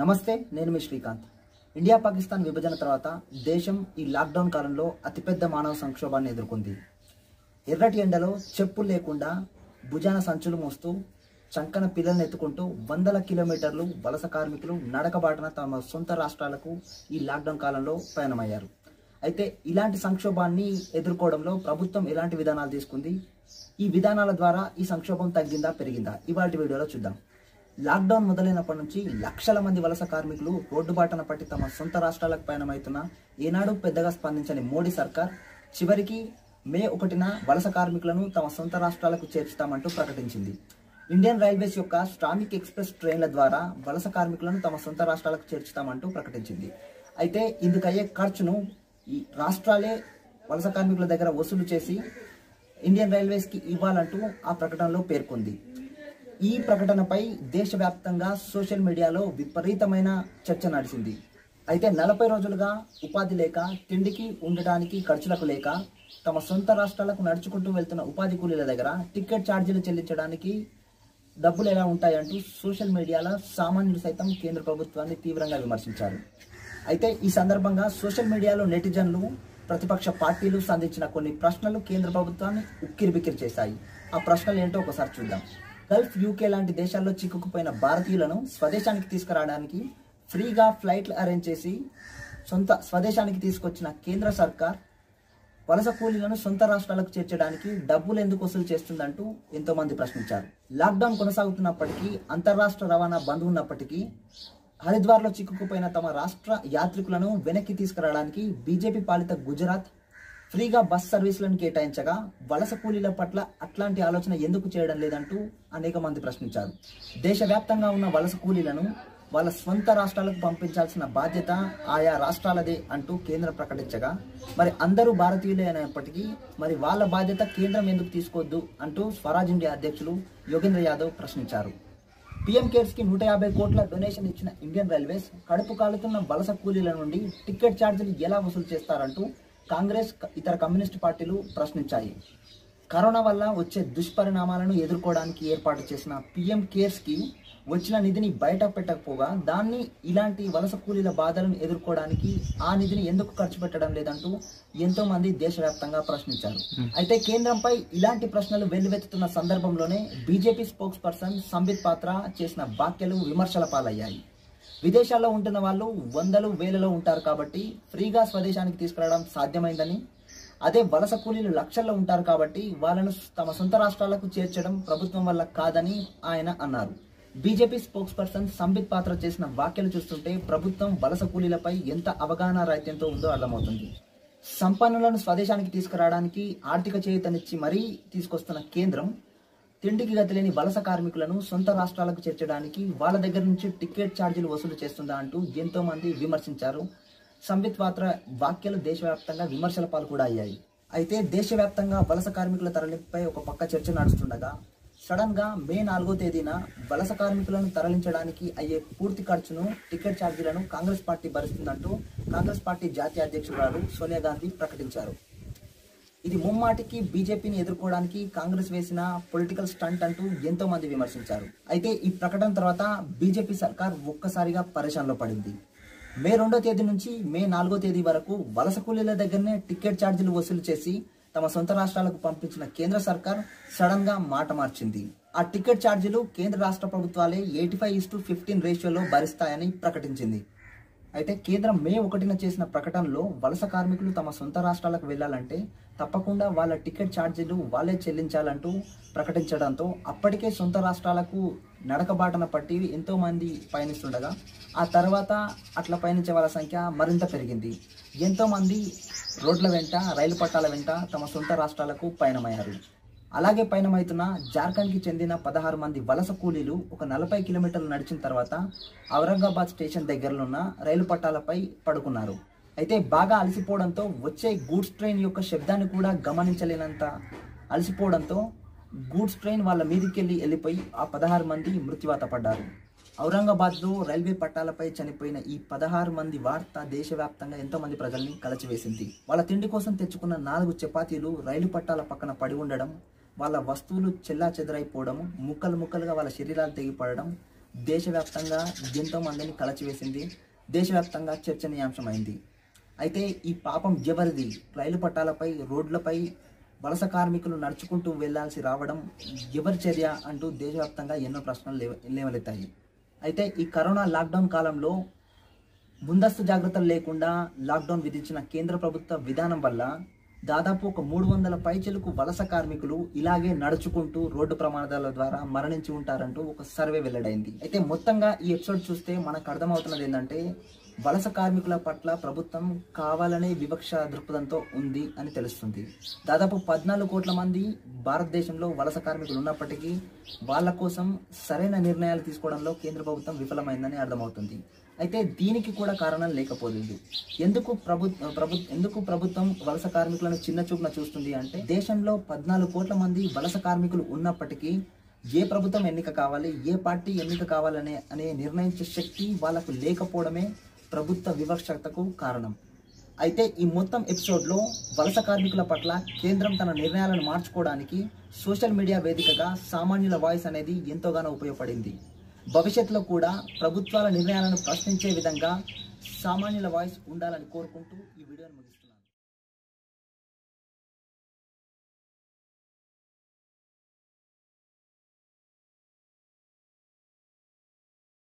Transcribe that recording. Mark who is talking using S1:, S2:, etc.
S1: నమస్తే నేను మీ శ్రీకాంత్. ఇండియా పాకిస్తాన్ విభజన తర్వాత దేశం ఈ లాక్డౌన్ కాలంలో అతిపెద్ద మానవ సంక్షోభాన్ని ఎదుర్కొంది. ఎర్రటి ఎండలో చెప్పులు లేకుండా భుజాన సంచులు మోస్తూ చంకన పిల్లల్ని ఎత్తుకుంటూ వందల కిలోమీటర్లు వలస కార్మికులు నడకబాటున తమ సొంత రాష్ట్రాలకు ఈ లాక్డౌన్ కాలంలో ప్రయాణమయ్యారు అయితే ఇలాంటి సంక్షోభాన్ని ఎదుర్కోవడంలో ప్రభుత్వం ఎలాంటి విధానాలు తీసుకుంది? ఈ విధానాల ద్వారా ఈ సంక్షోభం తగ్గిందా పెరిగిందా? ఇవాటి వీడియోలో చూద్దాం. లాక్డౌన్ మొదలైనప్పటి నుంచి లక్షల మంది వలస కార్మికులు రోడ్డు బాటన పట్టి తమ సొంత రాష్ట్రాలకు పయనమవుతున్న ఏనాడు పెద్దగా స్పందించని మోడీ సర్కార్ చివరికి మే ఒకటిన వలస కార్మికులను తమ సొంత రాష్ట్రాలకు చేర్చుతామంటూ ప్రకటించింది. ఇండియన్ రైల్వేస్ యొక్క శ్రామిక్ ఎక్స్ప్రెస్ ట్రైన్ల ద్వారా వలస కార్మికులను తమ సొంత రాష్ట్రాలకు చేర్చుతామంటూ ప్రకటించింది. అయితే ఇందుకయ్యే ఖర్చును ఈ రాష్ట్రాలే వలస కార్మికుల దగ్గర వసూలు చేసి ఇండియన్ రైల్వేస్కి ఇవ్వాలంటూ ఆ ప్రకటనలో పేర్కొంది. ఈ ప్రకటనపై దేశవ్యాప్తంగా సోషల్ మీడియాలో విపరీతమైన చర్చ నడిచింది. అయితే నలభై రోజులుగా ఉపాధి లేక తిండికి ఉండటానికి ఖర్చులకు లేక తమ సొంత రాష్ట్రాలకు నడుచుకుంటూ వెళ్తున్న ఉపాధి కూలీల దగ్గర టికెట్ ఛార్జీలు చెల్లించడానికి డబ్బులు ఎలా ఉంటాయంటూ సోషల్ మీడియాలో సామాన్యులు సైతం కేంద్ర ప్రభుత్వాన్ని తీవ్రంగా విమర్శించారు. అయితే ఈ సందర్భంగా సోషల్ మీడియాలో నెటిజన్లు ప్రతిపక్ష పార్టీలు సంధించిన కొన్ని ప్రశ్నలు కేంద్ర ప్రభుత్వాన్ని ఉక్కిరిబిక్కిరి చేశాయి. ఆ ప్రశ్నలు ఏంటో ఒకసారి చూద్దాం. గల్ఫ్ యూకే లాంటి దేశాల్లో చిక్కుకుపోయిన భారతీయులను స్వదేశానికి తీసుకురావడానికి ఫ్రీగా ఫ్లైట్లు అరేంజ్ చేసి సొంత స్వదేశానికి తీసుకొచ్చిన కేంద్ర సర్కార్ వలస కూలీలను సొంత రాష్ట్రాలకు చేర్చడానికి డబ్బులు ఎందుకు వసూలు చేస్తుందంటూ ఎంతోమంది ప్రశ్నించారు. లాక్డౌన్ కొనసాగుతున్నప్పటికీ అంతర్రాష్ట్ర రవాణా బంద్ ఉన్నప్పటికీ హరిద్వార్లో చిక్కుకుపోయిన తమ రాష్ట్ర యాత్రికులను వెనక్కి తీసుకురావడానికి బీజేపీ పాలిత గుజరాత్ ఫ్రీగా బస్ సర్వీసులను కేటాయించగా వలస కూలీల పట్ల అట్లాంటి ఆలోచన ఎందుకు చేయడం లేదంటూ అనేక మంది ప్రశ్నించారు. దేశవ్యాప్తంగా ఉన్న వలస కూలీలను వాళ్ళ స్వంత రాష్ట్రాలకు పంపించాల్సిన బాధ్యత ఆయా రాష్ట్రాలదే అంటూ కేంద్రం ప్రకటించగా మరి అందరూ భారతీయులే అయినప్పటికీ మరి వాళ్ళ బాధ్యత కేంద్రం ఎందుకు తీసుకోవద్దు అంటూ స్వరాజ్ ఇండియా అధ్యక్షులు యోగేంద్ర యాదవ్ ప్రశ్నించారు. పీఎం కేర్స్కి నూట యాభై కోట్ల డొనేషన్ ఇచ్చిన ఇండియన్ రైల్వేస్ కడుపు కాలుతున్న వలస కూలీల నుండి టికెట్ ఛార్జీలు ఎలా వసూలు చేస్తారంటూ కాంగ్రెస్ ఇతర కమ్యూనిస్ట్ పార్టీలు ప్రశ్నించాయి. కరోనా వల్ల వచ్చే దుష్పరిణామాలను ఎదుర్కోవడానికి ఏర్పాటు చేసిన పీఎం కేర్స్కి వచ్చిన నిధిని బయట పెట్టకపోగా దాన్ని ఇలాంటి వలస కూలీల బాధలను ఎదుర్కోవడానికి ఆ నిధిని ఎందుకు ఖర్చు పెట్టడం లేదంటూ ఎంతో మంది దేశవ్యాప్తంగా ప్రశ్నించారు. అయితే కేంద్రంపై ఇలాంటి ప్రశ్నలు వెల్లువెత్తుతున్న సందర్భంలోనే బీజేపీ స్పోక్స్ పర్సన్ సంబిత్ పాత్ర చేసిన వ్యాఖ్యలు విమర్శల పాలయ్యాయి. విదేశాల్లో ఉంటున్న వాళ్ళు వందలు వేలలో ఉంటారు కాబట్టి ఫ్రీగా స్వదేశానికి తీసుకురావడం సాధ్యమైందని. అదే వలస కూలీలు లక్షల్లో ఉంటారు కాబట్టి వాళ్ళను తమ సొంత రాష్ట్రాలకు చేర్చడం ప్రభుత్వం వల్ల కాదని ఆయన అన్నారు. బీజేపీ స్పోక్స్ పర్సన్ సంబిత్ పాత్ర చేసిన వ్యాఖ్యలు చూస్తుంటే ప్రభుత్వం వలస కూలీలపై ఎంత అవగాహన రాహిత్యంతో ఉందో అర్థమవుతుంది. సంపన్నులను స్వదేశానికి తీసుకురావడానికి ఆర్థిక చేయుతనిచ్చి మరీ తీసుకొస్తున్న కేంద్రం తిండికి గతిలేని వలస కార్మికులను సొంత రాష్ట్రాలకు చేర్చడానికి వాళ్ళ దగ్గర నుంచి టికెట్ ఛార్జీలు వసూలు చేస్తుందా అంటూ ఎంతోమంది విమర్శించారు. సంబిత్ పాత్ర వ్యాఖ్యలు దేశవ్యాప్తంగా విమర్శల పాలు కూడా అయ్యాయి. అయితే దేశవ్యాప్తంగా వలస కార్మికుల తరలింపుపై ఒక పక్క చర్చ నడుస్తుండగా సడన్గా మే నాలుగో తేదీన వలస కార్మికులను తరలించడానికి అయ్యే పూర్తి ఖర్చును టికెట్ ఛార్జీలను కాంగ్రెస్ పార్టీ భరిస్తుందంటూ కాంగ్రెస్ పార్టీ జాతీయ అధ్యక్షురాలు సోనియా గాంధీ ప్రకటించారు. ఇది ముమ్మాటికి బీజేపీని ఎదుర్కోవడానికి కాంగ్రెస్ వేసిన పొలిటికల్ స్టంట్ అంటూ ఎంతో మంది విమర్శించారు. అయితే ఈ ప్రకటన తర్వాత బీజేపీ సర్కార్ ఒక్కసారిగా పరేషాన్లో పడింది. మే రెండో తేదీ నుంచి మే నాలుగో తేదీ వరకు వలస కూలీల దగ్గరనే టికెట్ ఛార్జీలు వసూలు చేసి తమ సొంత రాష్ట్రాలకు పంపించిన కేంద్ర సర్కార్ సడన్గా మాట మార్చింది. ఆ టికెట్ ఛార్జీలు కేంద్ర రాష్ట్ర ప్రభుత్వాలే eighty five is to fifteen రేషియోలో భరిస్తాయని ప్రకటించింది. అయితే కేంద్రం మే ఒకటిన చేసిన ప్రకటనలో వలస కార్మికులు తమ సొంత రాష్ట్రాలకు వెళ్ళాలంటే తప్పకుండా వాళ్ళ టికెట్ ఛార్జీలు వాళ్ళే చెల్లించాలంటూ ప్రకటించడంతో అప్పటికే సొంత రాష్ట్రాలకు నడకబాటన పట్టి ఎంతోమంది పయనిస్తుండగా ఆ తర్వాత అట్లా పయనించే వాళ్ళ సంఖ్య మరింత పెరిగింది. ఎంతోమంది రోడ్ల వెంట రైలు పట్టాల వెంట తమ సొంత రాష్ట్రాలకు పయనమయ్యారు. అలాగే పయనమవుతున్న జార్ఖండ్కి చెందిన పదహారు మంది వలస కూలీలు ఒక నలభై కిలోమీటర్లు నడిచిన తర్వాత ఔరంగాబాద్ స్టేషన్ దగ్గరలో ఉన్న రైలు పట్టాలపై పడుకున్నారు. అయితే బాగా అలసిపోవడంతో వచ్చే గూడ్స్ ట్రైన్ యొక్క శబ్దాన్ని కూడా గమనించలేనంత అలసిపోవడంతో గూడ్స్ ట్రైన్ వాళ్ళ మీదకి వెళ్ళి వెళ్ళిపోయి ఆ పదహారు మంది మృత్యువాత పడ్డారు. ఔరంగాబాద్లో రైల్వే పట్టాలపై చనిపోయిన ఈ పదహారు మంది వార్త దేశవ్యాప్తంగా ఎంతోమంది ప్రజల్ని కలచివేసింది. వాళ్ళ తిండి కోసం తెచ్చుకున్న నాలుగు చపాతీలు రైలు పట్టాల పక్కన పడి ఉండడం వాళ్ళ వస్తువులు చెల్లా చెదరైపోవడం ముక్కలు ముక్కలుగా వాళ్ళ శరీరాలు తెగిపడడం దేశవ్యాప్తంగా ఎంతో మందిని కలచివేసింది దేశవ్యాప్తంగా చర్చనీయాంశమైంది. అయితే ఈ పాపం ఎవరిది రైలు పట్టాలపై రోడ్లపై వలస కార్మికులు నడుచుకుంటూ వెళ్ళాల్సి రావడం ఎవరి చర్య అంటూ దేశవ్యాప్తంగా ఎన్నో ప్రశ్నలు లేవ లేవలెత్తాయి అయితే ఈ కరోనా లాక్డౌన్ కాలంలో ముందస్తు జాగ్రత్తలు లేకుండా లాక్డౌన్ విధించిన కేంద్ర ప్రభుత్వ విధానం వల్ల దాదాపు ఒక మూడు వందల పైచలకు వలస కార్మికులు ఇలాగే నడుచుకుంటూ రోడ్డు ప్రమాదాల ద్వారా మరణించి ఉంటారంటూ ఒక సర్వే వెల్లడైంది. అయితే మొత్తంగా ఈ ఎపిసోడ్ చూస్తే మనకు అర్థమవుతున్నది ఏంటంటే వలస కార్మికుల పట్ల ప్రభుత్వం కావాలనే వివక్ష దృక్పథంతో ఉంది అని తెలుస్తుంది. దాదాపు పద్నాలుగు కోట్ల మంది భారతదేశంలో వలస కార్మికులు ఉన్నప్పటికీ వాళ్ళ కోసం సరైన నిర్ణయాలు తీసుకోవడంలో కేంద్ర ప్రభుత్వం విఫలమైందని అర్థమవుతుంది. అయితే దీనికి కూడా కారణం లేకపోలేదు. ఎందుకు ప్రభు ప్రభు ఎందుకు ప్రభుత్వం వలస కార్మికులను చిన్న చూపున చూస్తుంది అంటే దేశంలో పద్నాలుగు కోట్ల మంది వలస కార్మికులు ఉన్నప్పటికీ ఏ ప్రభుత్వం ఎన్నిక కావాలి ఏ పార్టీ ఎన్నిక కావాలనే అనే నిర్ణయించే శక్తి వాళ్ళకు లేకపోవడమే ప్రభుత్వ వివక్షతకు కారణం. అయితే ఈ మొత్తం ఎపిసోడ్లో వలస కార్మికుల పట్ల కేంద్రం తన నిర్ణయాలను మార్చుకోవడానికి సోషల్ మీడియా వేదికగా సామాన్యుల వాయిస్ అనేది ఎంతోగానో ఉపయోగపడింది. భవిష్యత్తులో కూడా ప్రభుత్వాల నిర్ణయాలను ప్రశ్నించే విధంగా సామాన్యుల వాయిస్ ఉండాలని కోరుకుంటూ ఈ వీడియోను ముగిస్తున్నాను.